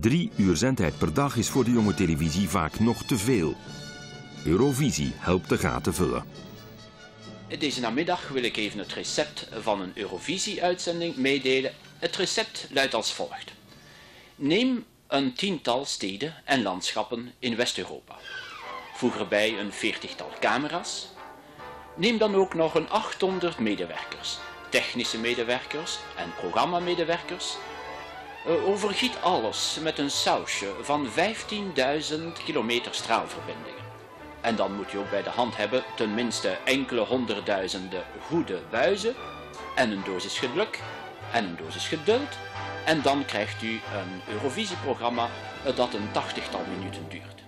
Drie uur zendtijd per dag is voor de jonge televisie vaak nog te veel. Eurovisie helpt de gaten vullen. Deze namiddag wil ik even het recept van een Eurovisie-uitzending meedelen. Het recept luidt als volgt. Neem een tiental steden en landschappen in West-Europa. Voeg erbij een veertigtal camera's. Neem dan ook nog een 800 medewerkers, technische medewerkers en programmamedewerkers. Uh, overgiet alles met een sausje van 15.000 kilometer straalverbindingen. En dan moet je ook bij de hand hebben tenminste enkele honderdduizenden goede buizen en een dosis geluk en een dosis geduld. En dan krijgt u een Eurovisieprogramma dat een tachtigtal minuten duurt.